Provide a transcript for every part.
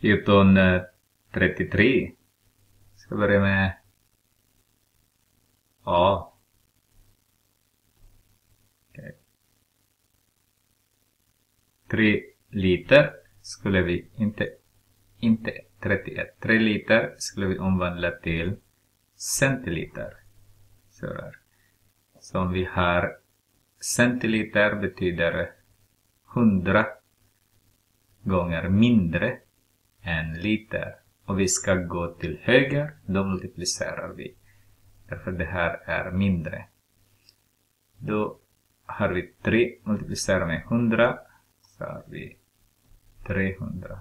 Utan 33. Eh, Ska börja med A. Okay. Tre liter skulle vi inte, inte 31. Tre liter skulle vi omvandla till centiliter. Så där. Så om vi har centiliter betyder 100 gånger mindre en liter. Och vi ska gå till höger, då multiplicerar vi. Därför det här är mindre. Då har vi 3 multiplicerat med 100, så har vi 300.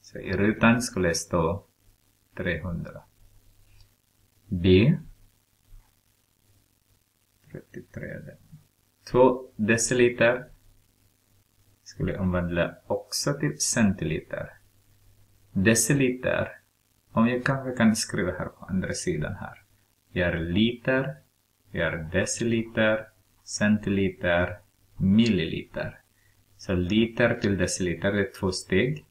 Så i rutan skulle stå 300. B 33. 2 deciliter skulle omvandla också till centiliter. Deciliter, om jag kanske kan skriva här på andra sidan här. Vi har liter, vi har deciliter, centiliter, milliliter. Så liter till deciliter är två steg.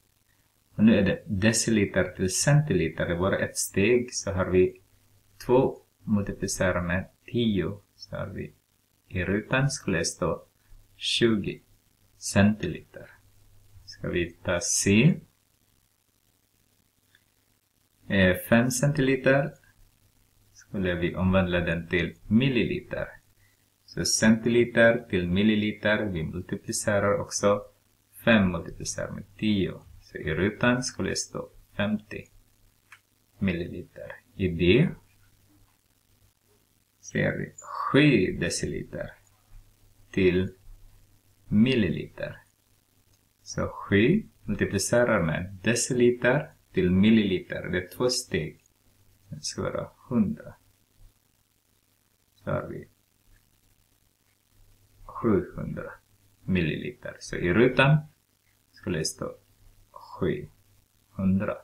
Och nu är det deciliter till centiliter, det är bara ett steg. Så har vi två multiplicerat med 10. Så har vi i rutan skulle det stå 20 centiliter. Ska vi ta C. Eh, 5 centiliter skulle vi omvandla den till milliliter. Så centiliter till milliliter, vi multiplicerar också 5 multiplicerar med 10. Så i rutan skulle det stå 50 milliliter. I det ser vi 7 deciliter till milliliter. Så 7 multiplicerar med deciliter till milliliter. Det är två steg. Det ska vara 100. Så har vi 700 milliliter. Så i rutan skulle det stå 700.